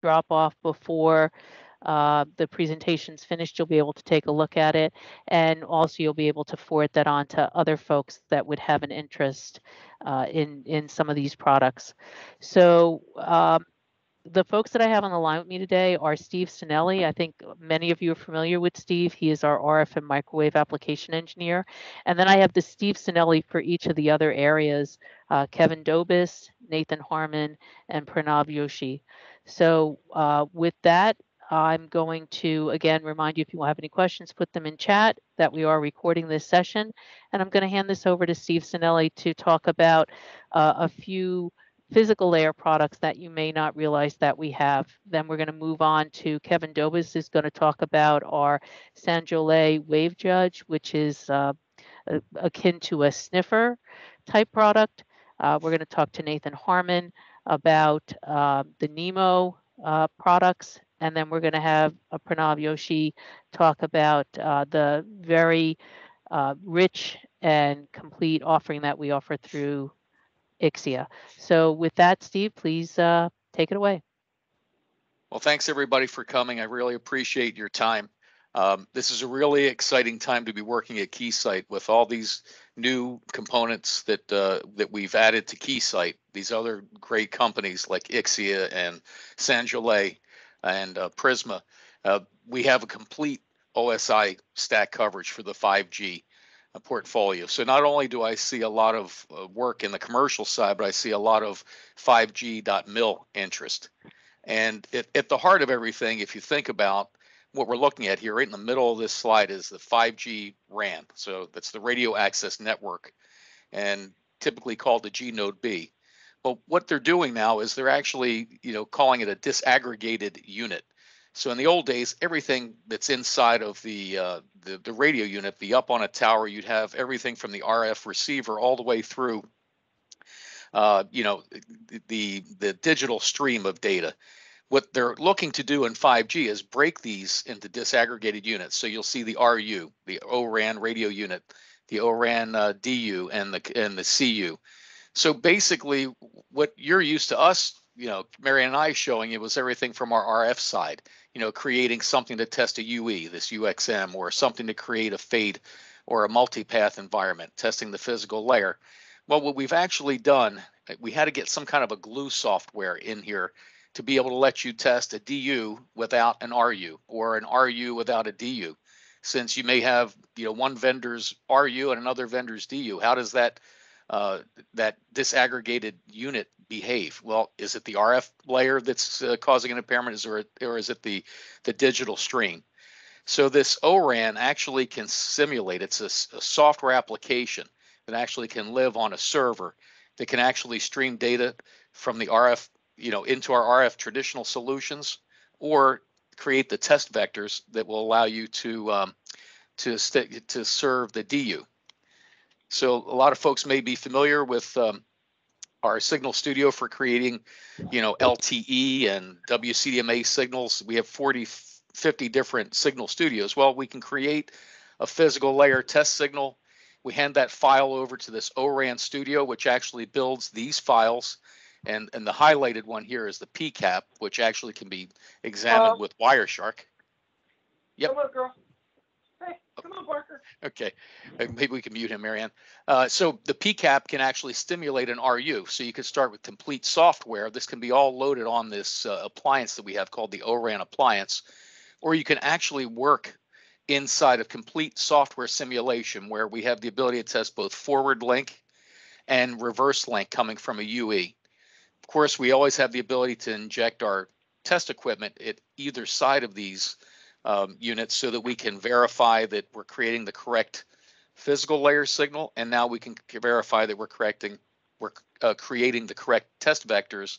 drop off before uh, the presentation's finished. You'll be able to take a look at it. And also you'll be able to forward that on to other folks that would have an interest uh, in, in some of these products. So um, the folks that I have on the line with me today are Steve Sinelli. I think many of you are familiar with Steve. He is our RF and microwave application engineer. And then I have the Steve Sinelli for each of the other areas, uh, Kevin Dobis, Nathan Harmon, and Pranav Joshi. So uh, with that, I'm going to again remind you if you have any questions, put them in chat that we are recording this session. And I'm going to hand this over to Steve Sinelli to talk about uh, a few physical layer products that you may not realize that we have. Then we're going to move on to Kevin Dobis is going to talk about our Sanjole Wave Judge, which is uh, akin to a sniffer type product. Uh, we're going to talk to Nathan Harmon about uh, the Nemo uh, products. And then we're going to have a Pranav Joshi talk about uh, the very uh, rich and complete offering that we offer through Ixia. So with that, Steve, please uh, take it away. Well, thanks everybody for coming. I really appreciate your time. Um, this is a really exciting time to be working at Keysight with all these new components that uh, that we've added to Keysight. These other great companies like Ixia and Sanjole and uh, Prisma. Uh, we have a complete OSI stack coverage for the 5G portfolio. So not only do I see a lot of uh, work in the commercial side, but I see a lot of 5G.mil interest. And it, at the heart of everything, if you think about what we're looking at here, right in the middle of this slide is the 5G RAN. So that's the radio access network, and typically called the G Node B. Well, what they're doing now is they're actually, you know, calling it a disaggregated unit. So in the old days, everything that's inside of the, uh, the the radio unit, the up on a tower, you'd have everything from the RF receiver all the way through, uh, you know, the the digital stream of data. What they're looking to do in 5G is break these into disaggregated units. So you'll see the RU, the ORAN radio unit, the ORAN uh, DU, and the and the CU. So basically, what you're used to us you know, Marianne and I showing it was everything from our RF side, you know, creating something to test a UE, this UXM, or something to create a fade or a multipath environment, testing the physical layer. Well, what we've actually done, uh, we had to get some kind of a glue software in here to be able to let you test a DU without an RU or an RU without a DU. Since you may have, you know, one vendor's RU and another vendor's DU, how does that uh, that disaggregated unit behave? Well, is it the RF layer that's uh, causing an impairment, is or, or is it the the digital stream? So this ORAN actually can simulate. It's a, a software application that actually can live on a server that can actually stream data from the RF, you know, into our RF traditional solutions, or create the test vectors that will allow you to um, to st- to serve the DU. So a lot of folks may be familiar with um, our signal studio for creating, you know, LTE and WCDMA signals. We have 40, 50 different signal studios. Well, we can create a physical layer test signal. We hand that file over to this ORAN studio, which actually builds these files. And, and the highlighted one here is the PCAP, which actually can be examined uh, with Wireshark. Yep. Hello, girl. Come on, Barker. Okay, maybe we can mute him, Marianne. Uh, so the PCAP can actually stimulate an RU. So you can start with complete software. This can be all loaded on this uh, appliance that we have called the ORAN appliance, or you can actually work inside of complete software simulation where we have the ability to test both forward link and reverse link coming from a UE. Course, we always have the ability to inject our test equipment at either side of these um, units so that we can verify that we're creating the correct physical layer signal, and now we can verify that we're correcting, we're uh, creating the correct test vectors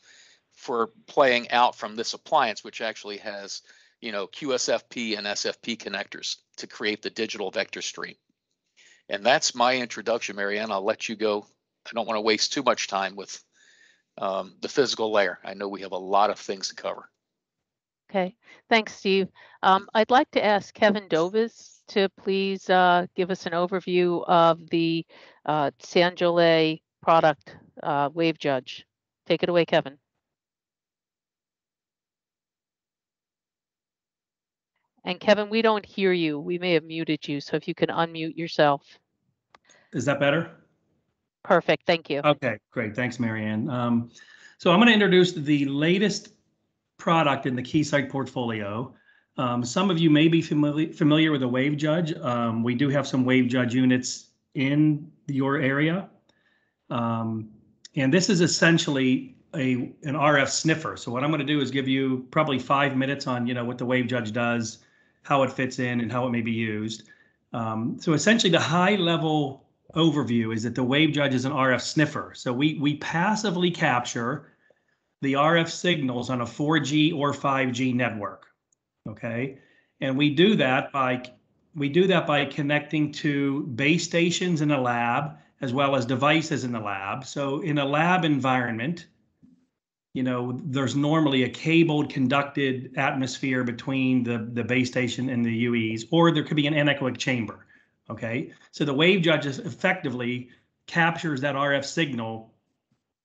for playing out from this appliance, which actually has, you know, QSFP and SFP connectors to create the digital vector stream. And that's my introduction, Marianne. I'll let you go. I don't want to waste too much time with um, the physical layer. I know we have a lot of things to cover. Okay, thanks, Steve. Um, I'd like to ask Kevin Dovis to please uh, give us an overview of the uh, Sanjole product uh, Wave Judge. Take it away, Kevin. And Kevin, we don't hear you. We may have muted you, so if you can unmute yourself. Is that better? Perfect, thank you. Okay, great. Thanks, Marianne. Um, so I'm going to introduce the latest product in the Keysight portfolio. Um, some of you may be familiar familiar with a Wave Judge. Um, we do have some Wave Judge units in your area. Um, and this is essentially a an RF sniffer. So what I'm going to do is give you probably five minutes on you know what the Wave Judge does, how it fits in, and how it may be used. Um, so essentially, the high level overview is that the Wave Judge is an RF sniffer. So we we passively capture the RF signals on a 4G or 5G network. Okay, and we do that by we do that by connecting to base stations in a lab as well as devices in the lab. So in a lab environment, you know, there's normally a cabled conducted atmosphere between the, the base station and the UEs, or there could be an anechoic chamber. Okay, so the wave judge effectively captures that RF signal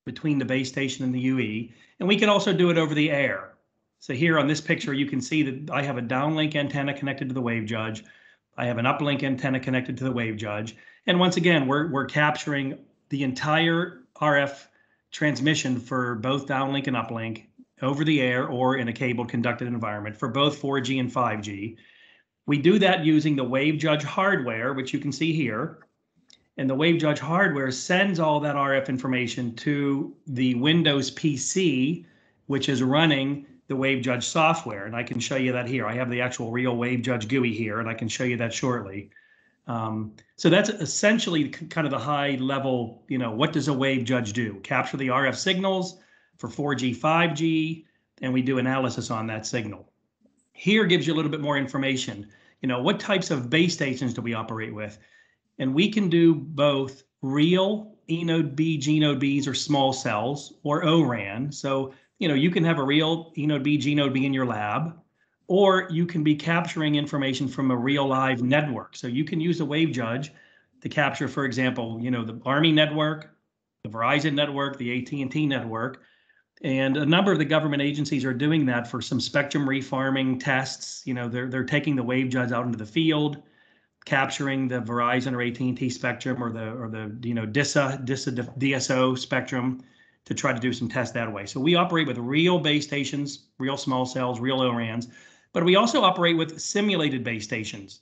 between the base station and the UE, and we can also do it over the air. So here on this picture, you can see that I have a downlink antenna connected to the wave judge. I have an uplink antenna connected to the wave judge. And once again, we're, we're capturing the entire RF transmission for both downlink and uplink over the air or in a cable conducted environment for both 4G and 5G. We do that using the Wave Judge hardware, which you can see here. And the Wave Judge hardware sends all that RF information to the Windows PC, which is running the Wave Judge software. And I can show you that here. I have the actual real Wave Judge GUI here, and I can show you that shortly. Um, so that's essentially kind of the high level, you know, what does a Wave Judge do? Capture the RF signals for 4G, 5G, and we do analysis on that signal. Here gives you a little bit more information. You know, what types of base stations do we operate with? And we can do both real E node B, G Bs or small cells or ORAN. So, you know, you can have a real E node B, G node B in your lab, or you can be capturing information from a real live network. So you can use a wave judge to capture, for example, you know, the Army network, the Verizon network, the AT&T network, and a number of the government agencies are doing that for some spectrum refarming tests. You know, they're they're taking the wave judge out into the field, capturing the Verizon or AT&T spectrum or the or the you know DISA DISA DSO spectrum to try to do some tests that way. So we operate with real base stations, real small cells, real ORANs, but we also operate with simulated base stations.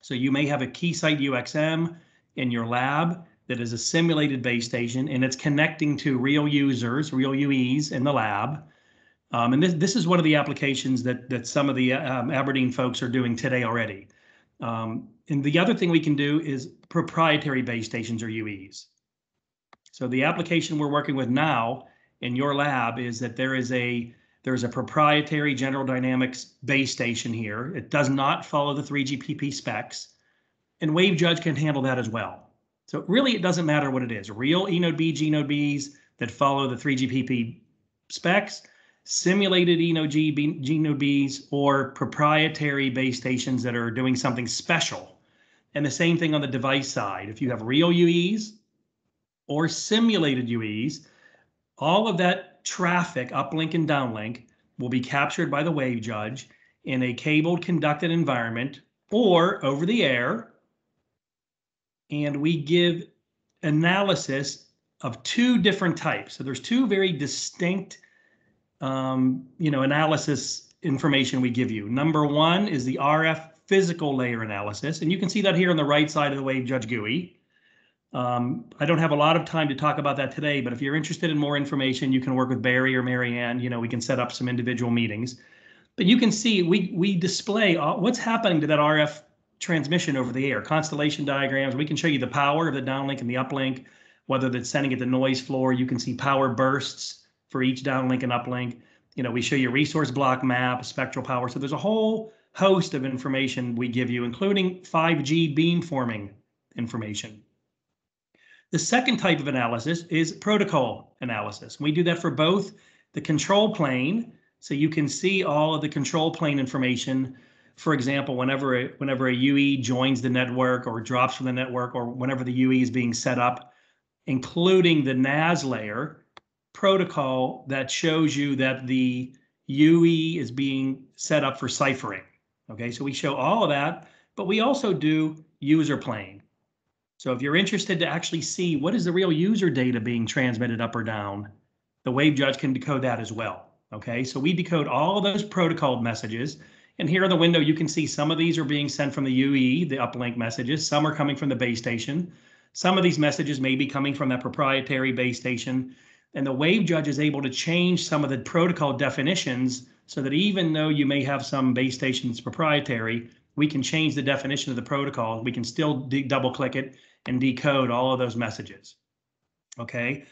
So you may have a Keysight UXM in your lab that is a simulated base station and it's connecting to real users, real UEs in the lab. Um, and this, this is one of the applications that, that some of the um, Aberdeen folks are doing today already. Um, and the other thing we can do is proprietary base stations or UEs. So the application we're working with now in your lab is that there is a there's a proprietary General Dynamics base station here. It does not follow the 3GPP specs, and WaveJudge can handle that as well. So really, it doesn't matter what it is. Real eNode B, GNode Bs that follow the 3GPP specs, simulated eNode B, GNode Bs, or proprietary base stations that are doing something special. And the same thing on the device side. If you have real UEs or simulated UEs, all of that traffic, uplink and downlink, will be captured by the wave judge in a cabled conducted environment or over the air and we give analysis of two different types. So there's two very distinct, um, you know, analysis information we give you. Number one is the RF physical layer analysis, and you can see that here on the right side of the Wave Judge GUI. Um, I don't have a lot of time to talk about that today, but if you're interested in more information, you can work with Barry or Marianne. You know, we can set up some individual meetings. But you can see we we display all, what's happening to that RF transmission over the air, constellation diagrams. We can show you the power of the downlink and the uplink, whether that's sending it to noise floor. You can see power bursts for each downlink and uplink. You know, we show you resource block map, spectral power. So there's a whole host of information we give you, including 5G beamforming information. The second type of analysis is protocol analysis. We do that for both the control plane, so you can see all of the control plane information for example, whenever a, whenever a UE joins the network or drops from the network, or whenever the UE is being set up, including the NAS layer protocol that shows you that the UE is being set up for ciphering. Okay, so we show all of that, but we also do user plane. So if you're interested to actually see what is the real user data being transmitted up or down, the wave judge can decode that as well. Okay, so we decode all those protocol messages. And here in the window, you can see some of these are being sent from the UE, the uplink messages. Some are coming from the base station. Some of these messages may be coming from that proprietary base station. And the wave judge is able to change some of the protocol definitions so that even though you may have some base stations proprietary, we can change the definition of the protocol. We can still double click it and decode all of those messages. Okay.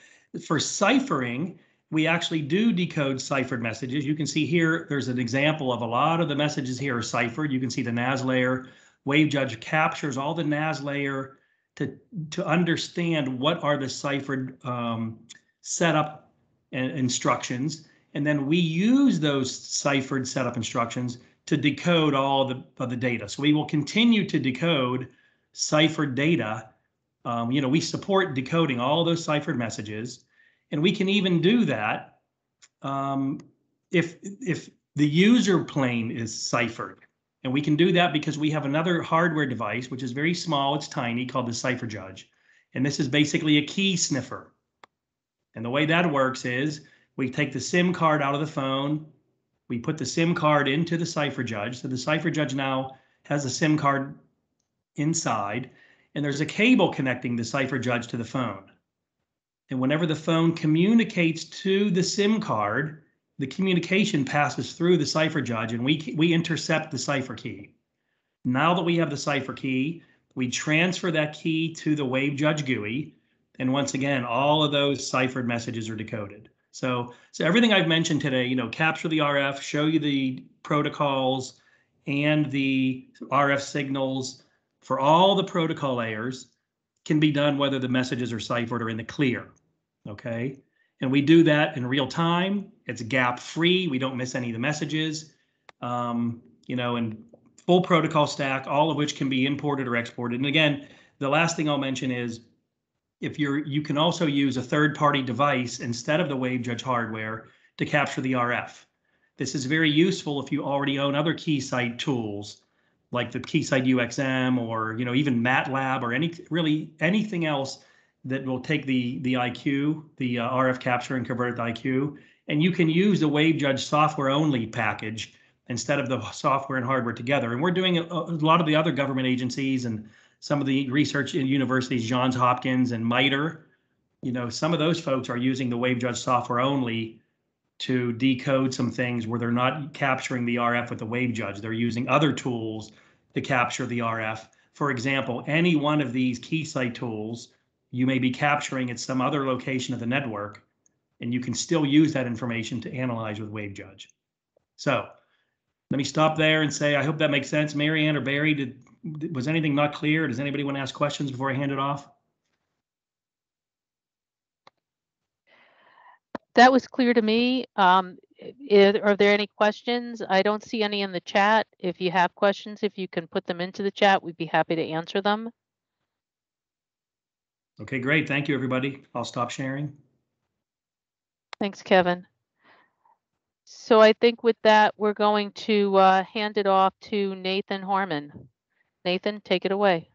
For ciphering, we actually do decode ciphered messages. You can see here, there's an example of a lot of the messages here are ciphered. You can see the NAS layer. WaveJudge captures all the NAS layer to, to understand what are the ciphered um, setup instructions. And then we use those ciphered setup instructions to decode all the, of the data. So we will continue to decode ciphered data um, you know, we support decoding all those ciphered messages, and we can even do that um, if if the user plane is ciphered. And we can do that because we have another hardware device, which is very small, it's tiny, called the Cipher Judge. And this is basically a key sniffer. And the way that works is we take the SIM card out of the phone, we put the SIM card into the Cipher Judge. So the Cipher Judge now has a SIM card inside, and there's a cable connecting the Cipher Judge to the phone. And whenever the phone communicates to the SIM card, the communication passes through the Cipher Judge and we, we intercept the cipher key. Now that we have the cipher key, we transfer that key to the Wave Judge GUI. And once again, all of those ciphered messages are decoded. So, so everything I've mentioned today, you know, capture the RF, show you the protocols and the RF signals, for all the protocol layers can be done whether the messages are ciphered or in the clear. Okay. And we do that in real time. It's gap free. We don't miss any of the messages. Um, you know, and full protocol stack, all of which can be imported or exported. And again, the last thing I'll mention is if you're you can also use a third party device instead of the WaveJudge hardware to capture the RF. This is very useful if you already own other Keysight tools like the Keysight UXM or you know even MATLAB or any really anything else that will take the the IQ, the uh, RF capture and convert to IQ, and you can use the WaveJudge software only package instead of the software and hardware together. And we're doing a, a lot of the other government agencies and some of the research universities, Johns Hopkins and MITRE. You know, some of those folks are using the WaveJudge software only to decode some things where they're not capturing the RF with the WaveJudge. They're using other tools to capture the RF. For example, any one of these Keysight tools, you may be capturing at some other location of the network, and you can still use that information to analyze with WaveJudge. So let me stop there and say, I hope that makes sense. Marianne or Barry, did, was anything not clear? Does anybody want to ask questions before I hand it off? That was clear to me. Um, are there any questions? I don't see any in the chat. If you have questions, if you can put them into the chat, we'd be happy to answer them. Okay, great. Thank you, everybody. I'll stop sharing. Thanks, Kevin. So I think with that, we're going to uh, hand it off to Nathan Harmon. Nathan, take it away.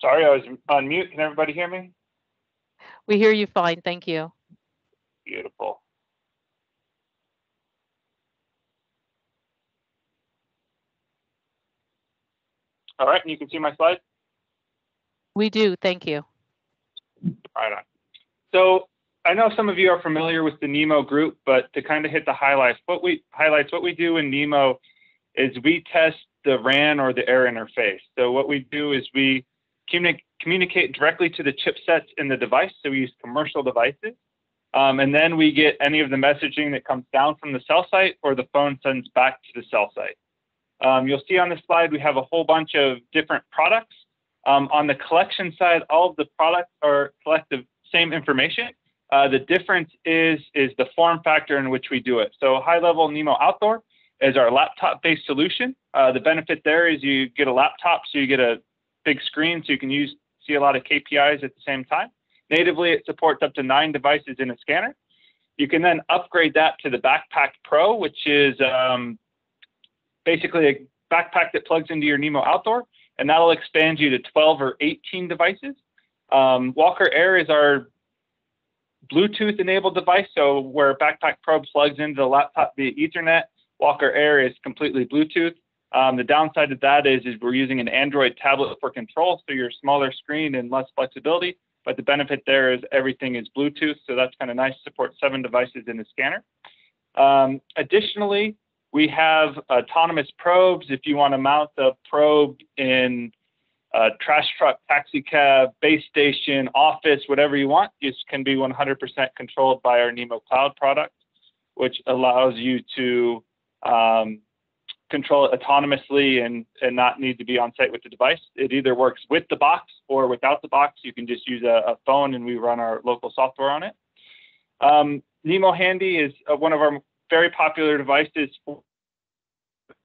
Sorry, I was on mute. Can everybody hear me? We hear you fine. Thank you. Beautiful. All right, and you can see my slide? We do. Thank you. Right on. So I know some of you are familiar with the NEMO group, but to kind of hit the highlights, what we highlights what we do in NEMO is we test the RAN or the air interface. So what we do is we communi- communicate directly to the chipsets in the device. So we use commercial devices. Um, and then we get any of the messaging that comes down from the cell site or the phone sends back to the cell site. Um, you'll see on this slide, we have a whole bunch of different products. Um, on the collection side, all of the products are collective same information. Uh, the difference is, is the form factor in which we do it. So high level Nemo Outdoor is our laptop based solution. Uh, the benefit there is you get a laptop, so you get a big screen so you can use see a lot of KPIs at the same time. Natively, it supports up to nine devices in a scanner. You can then upgrade that to the Backpack Pro, which is um, basically a backpack that plugs into your Nemo Outdoor, and that'll expand you to 12 or 18 devices. Um, Walker Air is our Bluetooth enabled device. So where Backpack Pro plugs into the laptop via Ethernet, Walker Air is completely Bluetooth. Um, the downside of that is, is we're using an Android tablet for control, so you're smaller screen and less flexibility. But the benefit there is everything is Bluetooth, so that's kind of nice. Support seven devices in the scanner. Um, additionally, we have autonomous probes. If you want to mount the probe in a trash truck, taxi cab, base station, office, whatever you want, this can be 100% controlled by our Nemo Cloud product, which allows you to um, control it autonomously and, and not need to be on site with the device. It either works with the box or without the box. You can just use a, a phone and we run our local software on it. Um, Nemo Handy is uh, one of our very popular devices for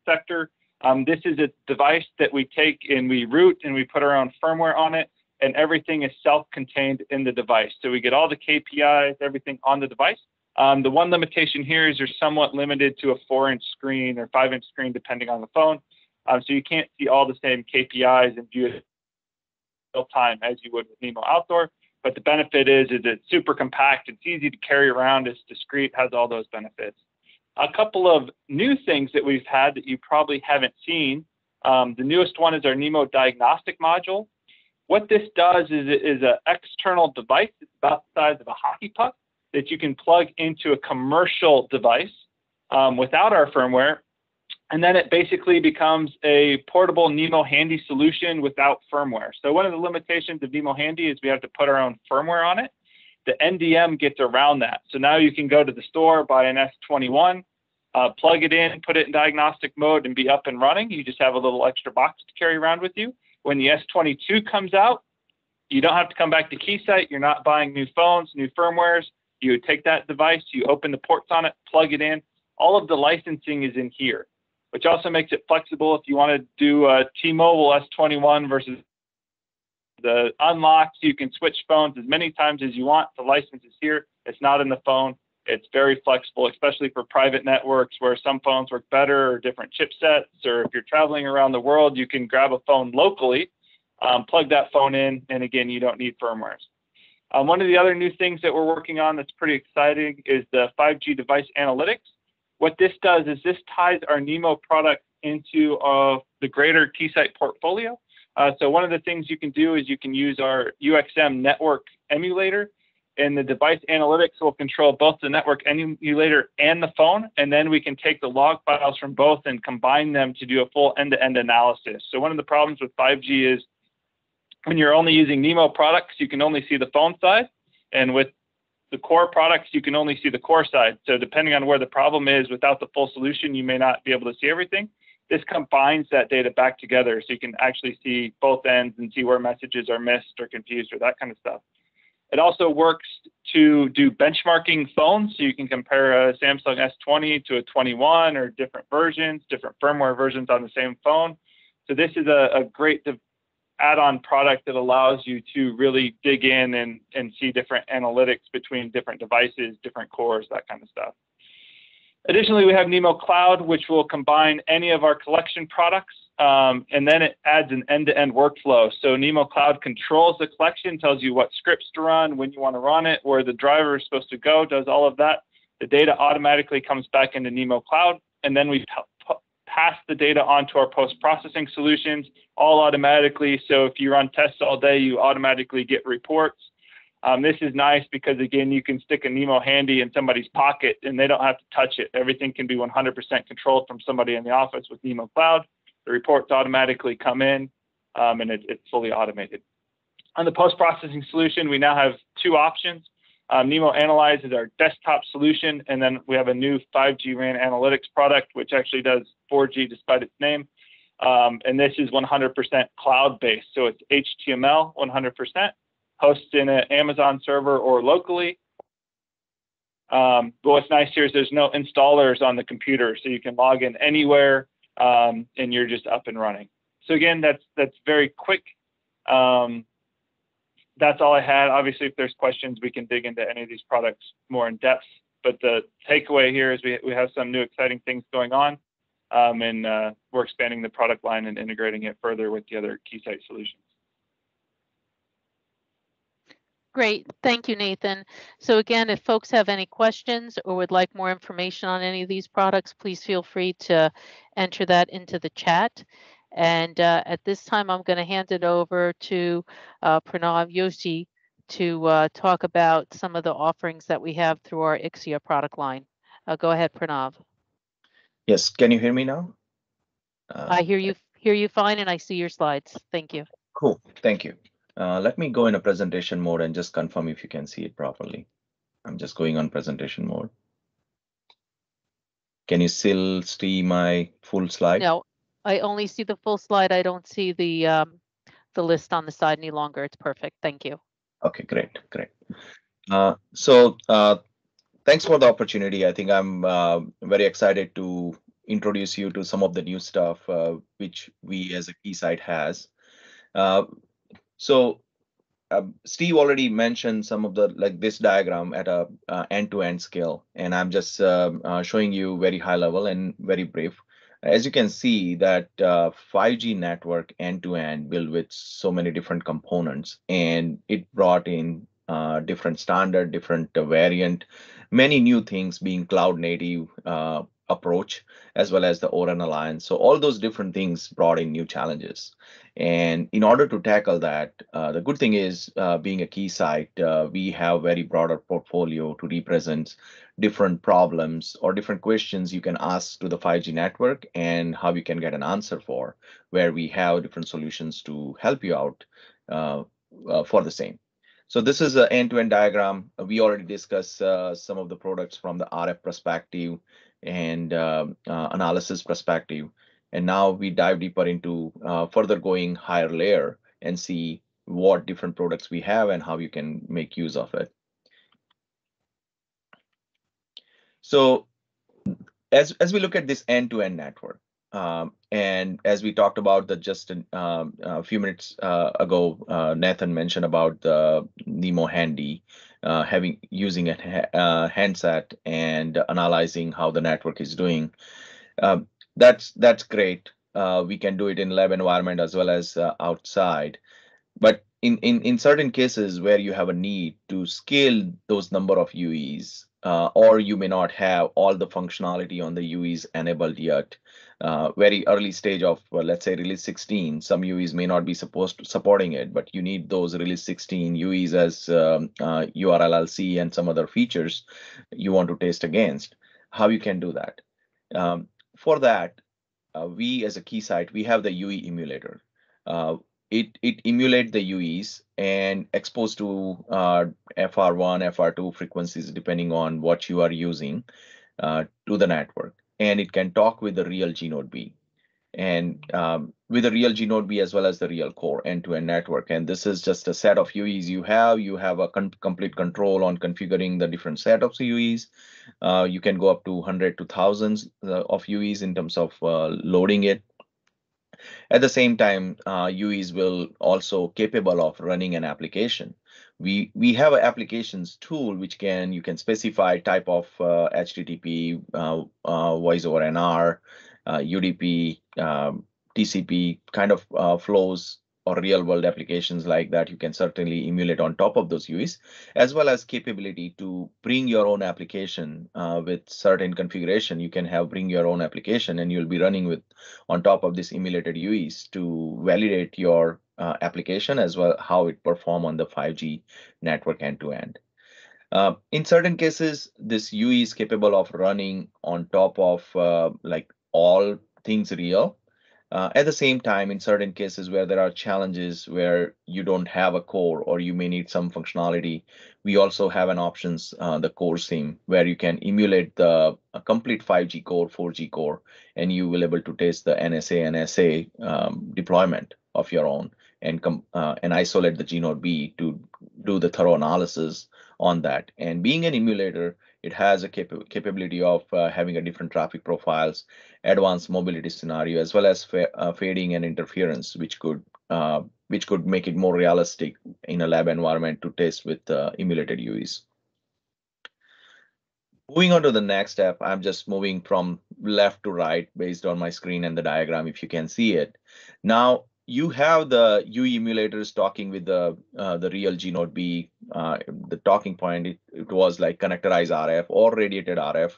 sector. Um, this is a device that we take and we root and we put our own firmware on it and everything is self-contained in the device. So we get all the KPIs, everything on the device. Um, the one limitation here is you're somewhat limited to a four inch screen or five inch screen, depending on the phone. Um, so you can't see all the same KPIs and view it real time as you would with Nemo Outdoor. But the benefit is, is it's super compact, it's easy to carry around, it's discreet, has all those benefits. A couple of new things that we've had that you probably haven't seen. Um, the newest one is our Nemo diagnostic module. What this does is it is an external device. It's about the size of a hockey puck that you can plug into a commercial device um, without our firmware. And then it basically becomes a portable Nemo Handy solution without firmware. So one of the limitations of Nemo Handy is we have to put our own firmware on it. The NDM gets around that. So now you can go to the store, buy an S21, uh, plug it in, put it in diagnostic mode, and be up and running. You just have a little extra box to carry around with you. When the S22 comes out, you don't have to come back to Keysight. You're not buying new phones, new firmwares. You take that device, you open the ports on it, plug it in. All of the licensing is in here, which also makes it flexible if you want to do a T-Mobile S21 versus the unlocks. You can switch phones as many times as you want. The license is here. It's not in the phone. It's very flexible, especially for private networks where some phones work better or different chipsets. Or if you're traveling around the world, you can grab a phone locally, um, plug that phone in, and again, you don't need firmwares. Um, one of the other new things that we're working on that's pretty exciting is the 5G device analytics. What this does is this ties our Nemo product into uh, the greater Keysight portfolio. Uh, so one of the things you can do is you can use our UXM network emulator and the device analytics will control both the network emulator and the phone. And then we can take the log files from both and combine them to do a full end-to-end -end analysis. So one of the problems with 5G is when you're only using Nemo products, you can only see the phone side. And with the core products, you can only see the core side. So depending on where the problem is, without the full solution, you may not be able to see everything. This combines that data back together so you can actually see both ends and see where messages are missed or confused or that kind of stuff. It also works to do benchmarking phones. So you can compare a Samsung S20 to a 21 or different versions, different firmware versions on the same phone. So this is a, a great add-on product that allows you to really dig in and, and see different analytics between different devices, different cores, that kind of stuff. Additionally, we have Nemo Cloud, which will combine any of our collection products, um, and then it adds an end-to-end workflow. So Nemo Cloud controls the collection, tells you what scripts to run, when you want to run it, where the driver is supposed to go, does all of that. The data automatically comes back into Nemo Cloud, and then we pass the data onto our post-processing solutions all automatically. So if you run tests all day, you automatically get reports. Um, this is nice because again, you can stick a Nemo handy in somebody's pocket and they don't have to touch it. Everything can be 100% controlled from somebody in the office with Nemo Cloud. The reports automatically come in um, and it, it's fully automated. On the post-processing solution, we now have two options. Um, Nemo Analyze is our desktop solution, and then we have a new 5G RAN analytics product, which actually does 4G despite its name. Um, and this is 100% cloud-based, so it's HTML 100%, hosted in an Amazon server or locally. Um, but what's nice here is there's no installers on the computer, so you can log in anywhere, um, and you're just up and running. So again, that's that's very quick. Um, that's all I had. Obviously, if there's questions, we can dig into any of these products more in depth. But the takeaway here is we, we have some new exciting things going on, um, and uh, we're expanding the product line and integrating it further with the other Keysight solutions. Great, thank you, Nathan. So again, if folks have any questions or would like more information on any of these products, please feel free to enter that into the chat. And uh, at this time, I'm going to hand it over to uh, Pranav Joshi to uh, talk about some of the offerings that we have through our Ixia product line. Uh, go ahead, Pranav. Yes, can you hear me now? Uh, I hear you hear you fine, and I see your slides. Thank you. Cool, thank you. Uh, let me go in a presentation mode and just confirm if you can see it properly. I'm just going on presentation mode. Can you still see my full slide? No, I only see the full slide. I don't see the um, the list on the side any longer. It's perfect. Thank you. Okay, great, great. Uh, so uh, thanks for the opportunity. I think I'm uh, very excited to introduce you to some of the new stuff uh, which we as a Keysight has. Uh, so uh, Steve already mentioned some of the like this diagram at a uh, end-to-end scale, and I'm just uh, uh, showing you very high level and very brief. As you can see that 5G network end-to-end built with so many different components, and it brought in different standard, different variant, many new things being cloud native approach as well as the ORAN Alliance. So all those different things brought in new challenges. And in order to tackle that, uh, the good thing is uh, being a Keysight, uh, we have very broader portfolio to represent different problems or different questions you can ask to the 5G network and how you can get an answer for, where we have different solutions to help you out uh, uh, for the same. So this is an end-to-end diagram. We already discussed uh, some of the products from the RF perspective and uh, uh, analysis perspective. And now we dive deeper into uh, further going higher layer and see what different products we have and how you can make use of it. So as, as we look at this end-to-end -end network, um, and as we talked about the just um, a few minutes uh, ago, uh, Nathan mentioned about the Nemo Handy uh, having using a ha handset and analyzing how the network is doing. Um, that's that's great. Uh, we can do it in lab environment as well as uh, outside. But in, in, in certain cases where you have a need to scale those number of UEs, uh, or you may not have all the functionality on the UEs enabled yet, uh, very early stage of, well, let's say release 16, some UEs may not be supposed to supporting it, but you need those release 16 UEs as um, uh, URLLC and some other features you want to test against, how you can do that. Um, for that, uh, we as a Keysight, we have the UE emulator. Uh, it it emulate the UEs and expose to uh, FR1, FR2 frequencies depending on what you are using uh, to the network, and it can talk with the real G Node B, and um, with the real G Node B as well as the real core end-to-end network. And this is just a set of UEs you have. You have a con complete control on configuring the different set of UEs. Uh, you can go up to hundred to thousands uh, of UEs in terms of uh, loading it at the same time, uh, UEs will also capable of running an application. We we have an applications tool which can you can specify type of uh, HTTP, uh, uh, voice over NR, UDP, uh, um, TCP kind of uh, flows or real world applications like that you can certainly emulate on top of those UEs, as well as capability to bring your own application uh, with certain configuration. You can have bring your own application and you'll be running with on top of this emulated UEs to validate your uh, application as well how it perform on the 5G network end to end. Uh, in certain cases, this UE is capable of running on top of uh, like all things real uh, at the same time, in certain cases where there are challenges where you don't have a core or you may need some functionality, we also have an options, uh, the core sim, where you can emulate the complete 5G core, 4G core, and you will able to test the NSA and SA um, deployment of your own and uh, and isolate the G Node B to do the thorough analysis on that. And being an emulator, it has a cap capability of uh, having a different traffic profiles, advanced mobility scenario, as well as fa uh, fading and interference, which could uh, which could make it more realistic in a lab environment to test with emulated UEs. Moving on to the next step, I'm just moving from left to right based on my screen and the diagram, if you can see it. Now, you have the UE emulators talking with the uh, the real G-Node B. Uh, the talking point, it, it, was like connectorized RF or radiated RF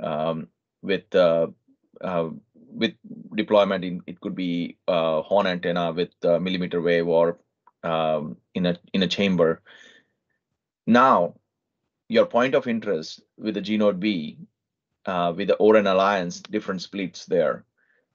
um, with uh, uh, with deployment. In, it could be uh, horn antenna with millimeter wave or um, in a in a chamber. Now, your point of interest with the G-Node B, uh, with the ORAN Alliance, different splits there.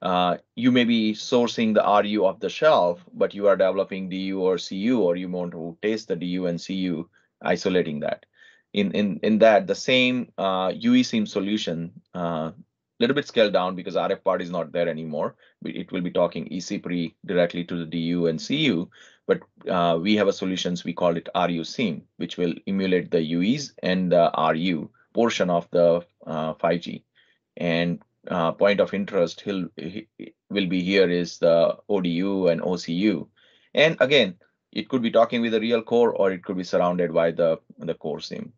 Uh, you may be sourcing the RU off the shelf, but you are developing DU or CU, or you want to taste the DU and CU, isolating that. In in in that, the same uh, UE SIM solution, a uh, little bit scaled down because RF part is not there anymore. It will be talking ECPRI directly to the DU and CU, but uh, we have a solutions we call it RU SIM, which will emulate the UEs and the RU portion of the uh, 5G. And uh, point of interest he'll, he will be here is the ODU and OCU. And again, it could be talking with a real core or it could be surrounded by the, the core SIM.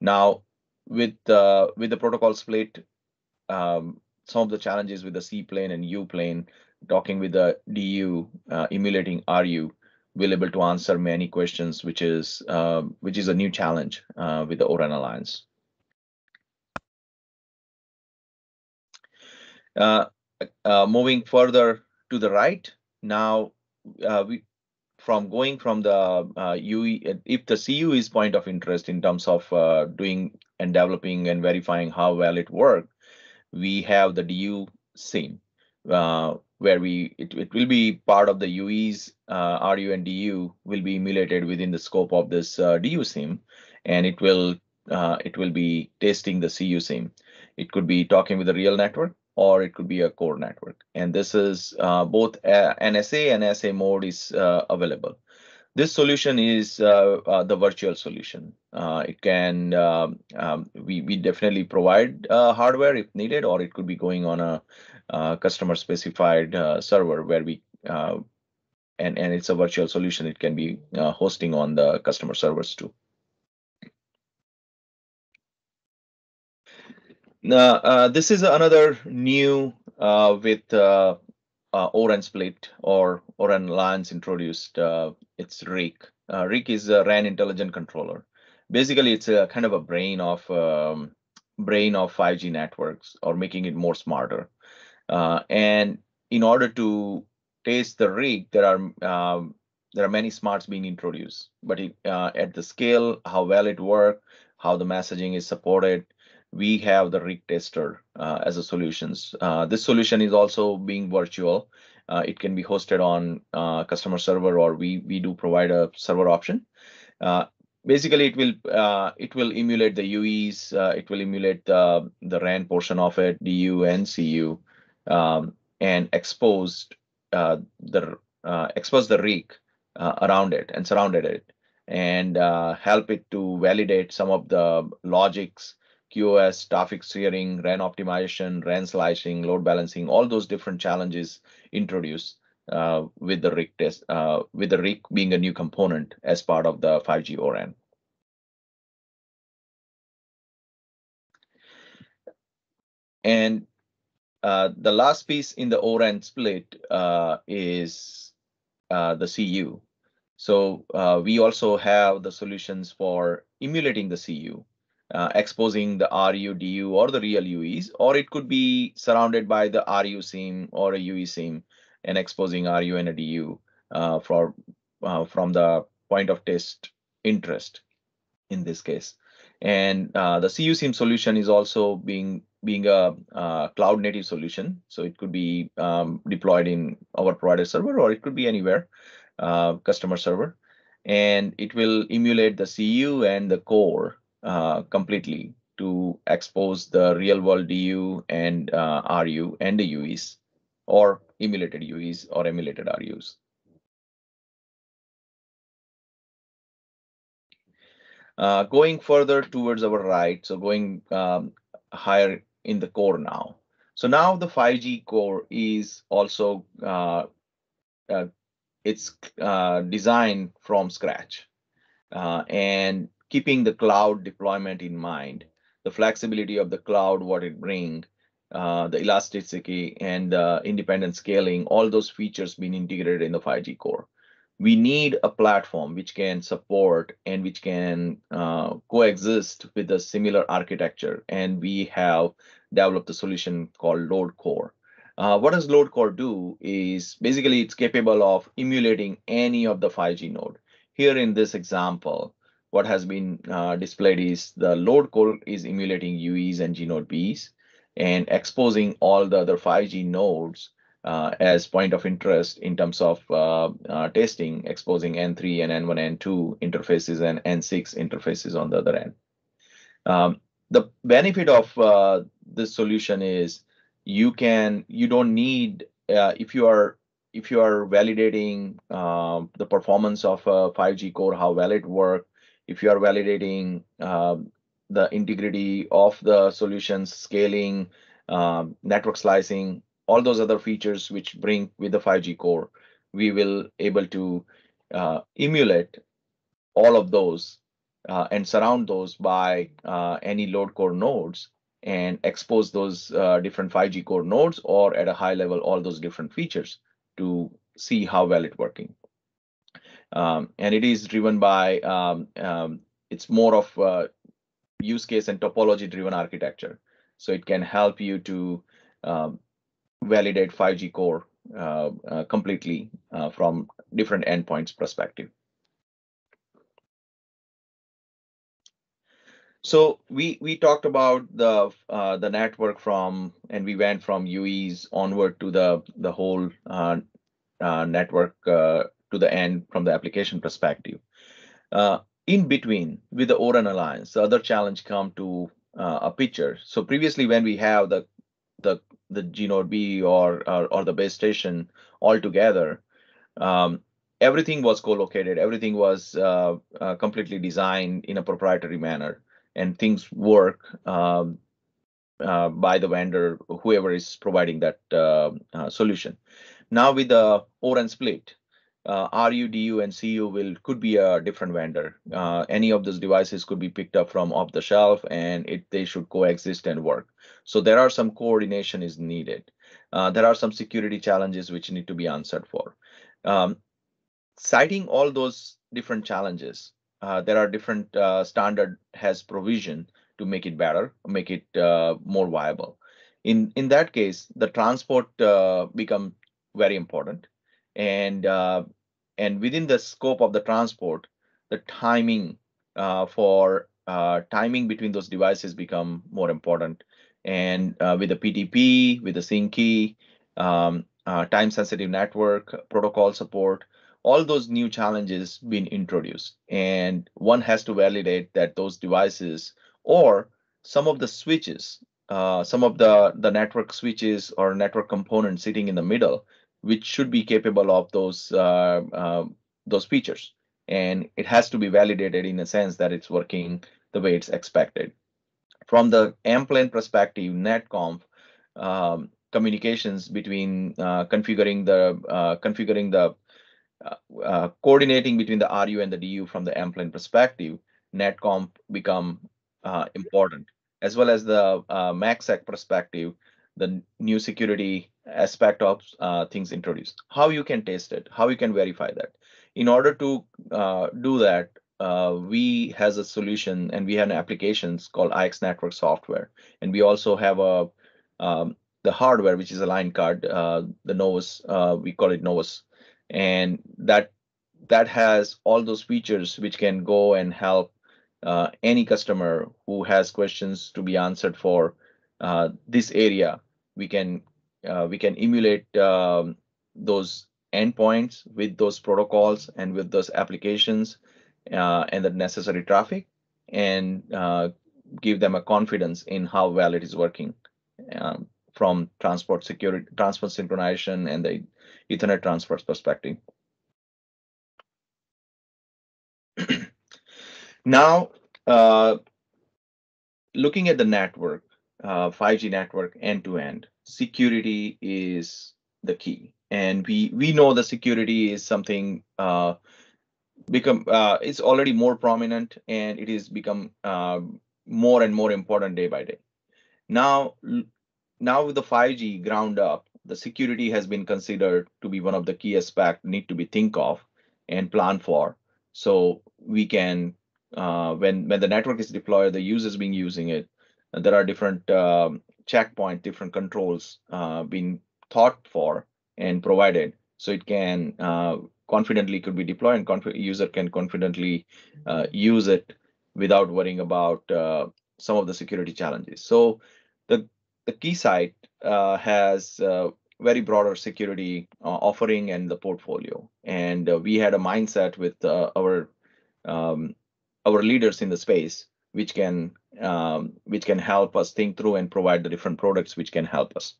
Now, with the with the protocol split, um, some of the challenges with the C plane and U plane, talking with the DU, uh, emulating RU, will able to answer many questions, which is uh, which is a new challenge uh, with the ORAN Alliance. Moving further to the right, now uh, we from going from the UE, if the CU is point of interest in terms of doing and developing and verifying how well it works, we have the DU SIM, uh, where we it, it will be part of the UE's uh, RU and DU will be emulated within the scope of this uh, DU SIM, and it will uh, it will be testing the CU SIM. It could be talking with a real network, or it could be a core network. And this is uh, both NSA and SA mode is uh, available. This solution is uh, uh, the virtual solution. Uh, it can um, um, we we definitely provide uh, hardware if needed, or it could be going on a uh, customer specified uh, server where we and and it's a virtual solution. It can be hosting on the customer servers too. Now, this is another new with uh, ORAN split or ORAN Alliance introduced uh, it's RIC. Uh, RIC is a RAN intelligent controller. Basically, it's a kind of a brain of um, brain of 5G networks or making it more smarter. Uh, and in order to taste the RIC, there are um, there are many smarts being introduced, but it, uh, at the scale, how well it works, how the messaging is supported, we have the RIC tester uh, as a solutions. Uh, this solution is also being virtual. Uh, it can be hosted on uh, customer server or we we do provide a server option. Uh, basically, it will uh, it will emulate the UEs. it will emulate the the RAN portion of it, DU and CU, um, and expose the expose the RIC around it and surrounded it, and help it to validate some of the logics QoS, traffic steering, RAN optimization, RAN slicing, load balancing, all those different challenges introduced uh, with the RIC test, uh, with the RIC being a new component as part of the 5G ORAN. And uh, the last piece in the ORAN split uh, is uh, the CU. So uh, we also have the solutions for emulating the CU uh, exposing the RU, DU, or the real UEs, or it could be surrounded by the RU SIM or a UE SIM and exposing RU and a DU uh, for, uh, from the point of test interest in this case. And uh, the CU SIM solution is also being being a uh, cloud native solution. So it could be um, deployed in our provider server or it could be anywhere, customer server. And it will emulate the CU and the core uh, completely to expose the real world DU and uh, RU and the UEs or emulated UEs or emulated RUs. Uh, going further towards our right, so going um, higher in the core now. So now the 5G core is also uh, uh, it's uh, designed from scratch uh, and keeping the cloud deployment in mind, the flexibility of the cloud, what it brings, uh, the elasticity and the independent scaling, all those features being integrated in the 5G core. We need a platform which can support and which can uh, coexist with a similar architecture. And we have developed a solution called Load Core. Uh, what does Load Core do is basically it's capable of emulating any of the 5G node. Here in this example, what has been uh, displayed is the load core is emulating UEs and G node Bs and exposing all the other 5G nodes uh, as point of interest in terms of uh, uh, testing, exposing N3 and N1, N2 interfaces and N6 interfaces on the other end. Um, the benefit of uh, this solution is you can you don't need uh, if you are if you are validating the performance of a 5G core, how well it works, if you are validating um, the integrity of the solutions, scaling, um, network slicing, all those other features which bring with the 5G core, we will able to uh, emulate all of those uh, and surround those by uh, any load core nodes and expose those uh, different 5G core nodes or at a high level, all those different features to see how well it's working. Um, and it is driven by, um, um, it's more of uh, use case and topology driven architecture. So it can help you to um, validate 5G core uh, uh, completely uh, from different endpoints perspective. So we we talked about the uh, the network from and we went from UEs onward to the the whole uh, uh, network to the end from the application perspective in between with the O-RAN Alliance, the other challenge come to uh, a picture. So previously, when we have the the the G node B or, or, or the base station all together, um, everything was co-located. Everything was uh, uh, completely designed in a proprietary manner, and things work um, uh, by the vendor, whoever is providing that uh, uh, solution. Now with the O-RAN split, uh, RU, and CU will could be a different vendor. Uh, any of those devices could be picked up from off the shelf, and it they should coexist and work. So there are some coordination is needed. Uh, there are some security challenges which need to be answered for. Um, citing all those different challenges, uh, there are different uh, standard has provision to make it better, make it uh, more viable. In in that case, the transport become very important and uh, and within the scope of the transport, the timing uh, for uh, timing between those devices become more important. And uh, with the PTP, with the SyncE, um, uh, time-sensitive network, protocol support, all those new challenges being introduced. And one has to validate that those devices or some of the switches, uh, some of the, the network switches or network components sitting in the middle which should be capable of those uh, uh, those features. And it has to be validated in a sense that it's working the way it's expected. From the M-plane perspective, NetConf um, communications between uh, configuring the uh, configuring the uh, uh, coordinating between the RU and the DU from the M-plane perspective, NetConf become important, as well as the MACsec perspective, the new security aspect of uh, things introduced, how you can test it, how you can verify that. In order to uh, do that, uh, we has a solution and we have applications called IxNetwork software, and we also have a um, the hardware which is a line card, uh, the Novus, uh, we call it Novus, and that that has all those features which can go and help uh, any customer who has questions to be answered for this area. We can we can emulate um, those endpoints with those protocols and with those applications uh, and the necessary traffic and uh, give them a confidence in how well it is working um, from transport security, transport synchronization and the Ethernet transfers perspective. now, uh, looking at the network, 5G uh, network end to end, security is the key. and we we know the security is something uh, become uh, it's already more prominent and it is become uh, more and more important day by day. Now, now with the 5G ground up, the security has been considered to be one of the key aspects need to be think of and plan for. So we can, uh, when when the network is deployed, the users being using it, there are different um, checkpoint, different controls uh, being thought for and provided, so it can uh, confidently could be deployed and conf- user can confidently uh, use it without worrying about uh, some of the security challenges. So the the Keysight uh, has uh, very broader security offering and the portfolio, and we had a mindset with our um, our leaders in the space, which can um, which can help us think through and provide the different products which can help us.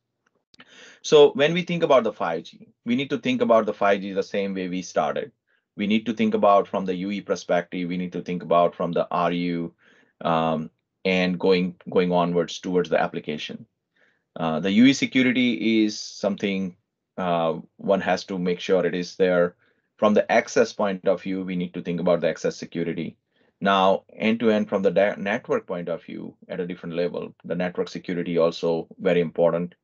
So when we think about the 5G, we need to think about the 5G the same way we started. We need to think about from the UE perspective. We need to think about from the RU um, and going going onwards towards the application. Uh, the UE security is something uh, one has to make sure it is there. From the access point of view, we need to think about the access security. Now, end to end from the network point of view at a different level, the network security also very important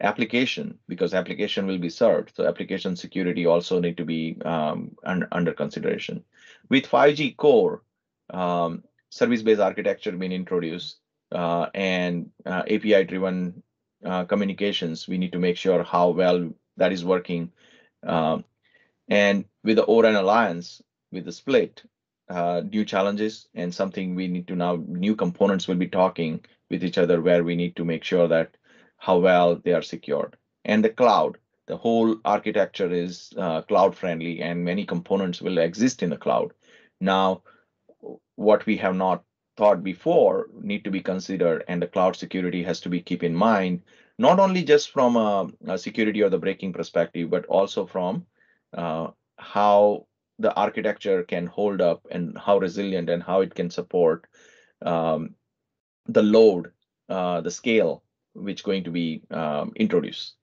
application because application will be served. So application security also need to be um, un under consideration. With 5G core, um, service-based architecture being introduced uh, and uh, API-driven uh, communications, we need to make sure how well that is working. Um, and with the O-RAN Alliance, with the split, uh, new challenges and something we need to now, new components will be talking with each other where we need to make sure that how well they are secured. And the cloud, the whole architecture is uh, cloud friendly and many components will exist in the cloud. Now, what we have not thought before need to be considered and the cloud security has to be keep in mind, not only just from a, a security or the breaking perspective, but also from uh, how the architecture can hold up and how resilient and how it can support um, the load, uh, the scale which going to be um, introduced.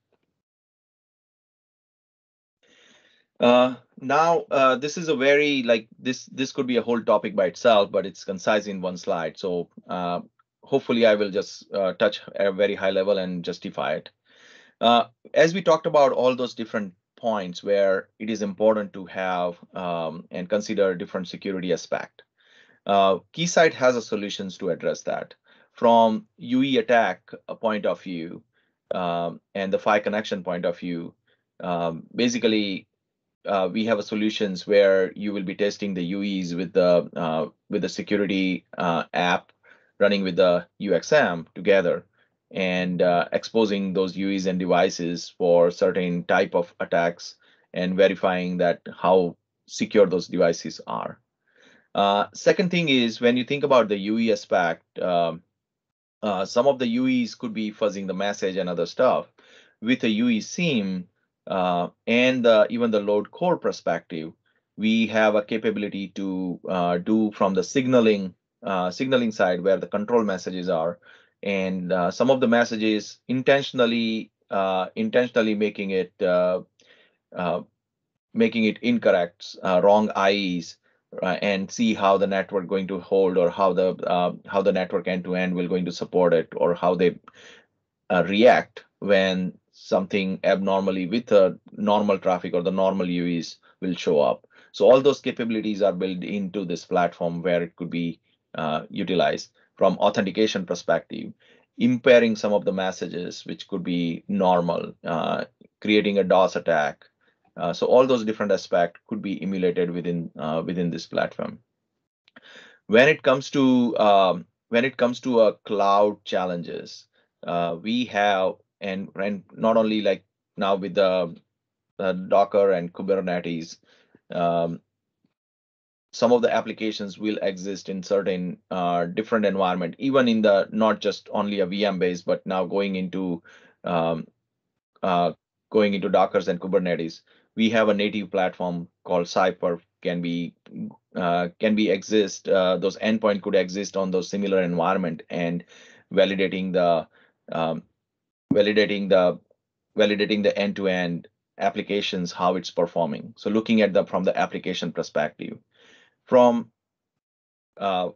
Uh, now, uh, this is a very like this. This could be a whole topic by itself, but it's concise in one slide. So uh, hopefully, I will just uh, touch at a very high level and justify it. Uh, as we talked about all those different points where it is important to have um, and consider different security aspect. Uh, Keysight has a solutions to address that from UE attack point of view um, and the PHY connection point of view, um, basically uh, we have a solutions where you will be testing the UEs with the uh, with the security uh, app running with the UXM together and uh, exposing those UEs and devices for certain type of attacks and verifying that how secure those devices are. Uh, second thing is when you think about the UE aspect, um, uh, some of the UEs could be fuzzing the message and other stuff. With a UeSIM uh, and even the load core perspective, we have a capability to uh, do from the signaling uh, signaling side where the control messages are, and uh, some of the messages intentionally intentionally making it making it incorrect, wrong IEs uh, and see how the network going to hold or how the uh, how the network end to end will going to support it or how they uh, react when something abnormally with the normal traffic or the normal UEs will show up. So all those capabilities are built into this platform where it could be uh, utilized from authentication perspective, impairing some of the messages which could be normal, uh, creating a DOS attack, uh, so all those different aspects could be emulated within uh, within this platform. When it comes to um, when it comes to uh, cloud challenges, uh, we have and and not only like now with the Docker and Kubernetes, um, some of the applications will exist in certain uh, different environment, even in the not just only a VM base, but now going into um, uh, going into Dockers and Kubernetes. We have a native platform called CyPerf. Can be uh, can be exist uh, those endpoint could exist on those similar environment and validating the um, validating the validating the end-to-end applications, how it's performing. So looking at the from the application perspective, from uh,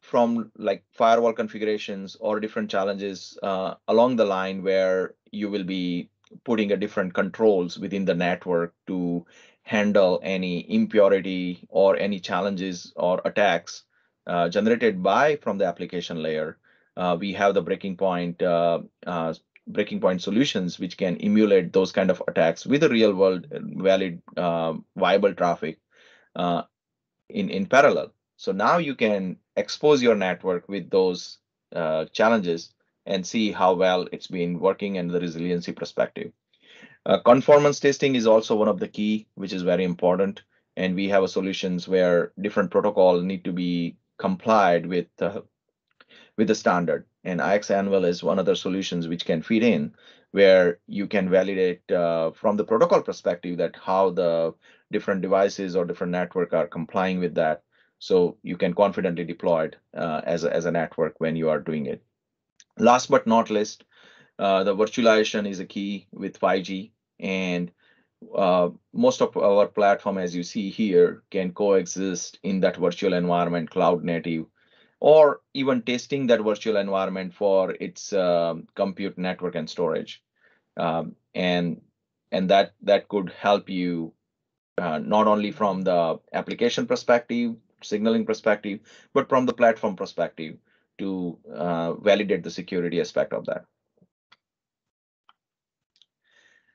from like firewall configurations or different challenges uh, along the line where you will be putting a different controls within the network to handle any impurity or any challenges or attacks uh, generated by from the application layer. Uh, we have the breaking point uh, uh, breaking point solutions which can emulate those kind of attacks with a real world valid uh, viable traffic in in parallel. So now you can expose your network with those challenges and see how well it's been working and the resiliency perspective. Uh, conformance testing is also one of the key, which is very important. And we have a solutions where different protocol need to be complied with uh, with the standard. And IxANVL is one of the solutions which can feed in, where you can validate uh, from the protocol perspective that how the different devices or different network are complying with that. So you can confidently deploy it uh, as, a, as a network when you are doing it. Last but not least, uh, the virtualization is a key with 5G and uh, most of our platform, as you see here, can coexist in that virtual environment, cloud native, or even testing that virtual environment for its uh, compute network and storage. Um, and and that that could help you uh, not only from the application perspective, signaling perspective, but from the platform perspective to uh, validate the security aspect of that.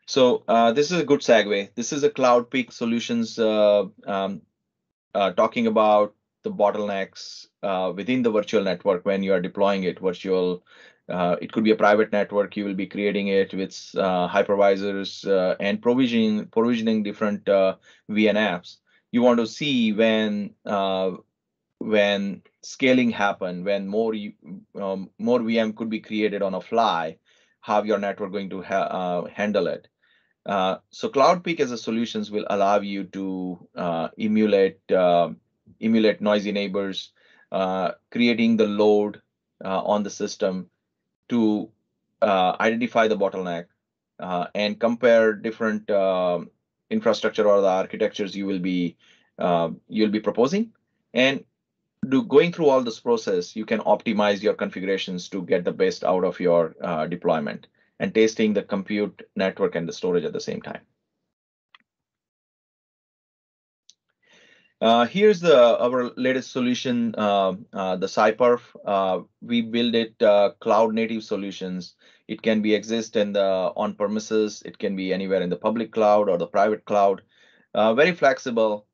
So uh, this is a good segue. This is a Cloud Peak Solutions uh, um, uh, talking about the bottlenecks uh, within the virtual network when you are deploying it. Virtual, uh, it could be a private network. You will be creating it with uh, hypervisors and provisioning provisioning different VNFs. You want to see when when scaling happen, when more um, more VM could be created on a fly, how your network going to ha handle it. Uh, so Cloud Peak as a solutions will allow you to uh, emulate uh, emulate noisy neighbors, uh, creating the load uh, on the system to uh, identify the bottleneck uh, and compare different um, infrastructure or the architectures you will be uh, you'll be proposing. And do, going through all this process, you can optimize your configurations to get the best out of your deployment and tasting the compute network and the storage at the same time. Uh, here's the our latest solution, uh, uh, the CyPerf. Uh, we build it uh, cloud native solutions. It can be exist in the on premises. It can be anywhere in the public cloud or the private cloud. Uh, very flexible.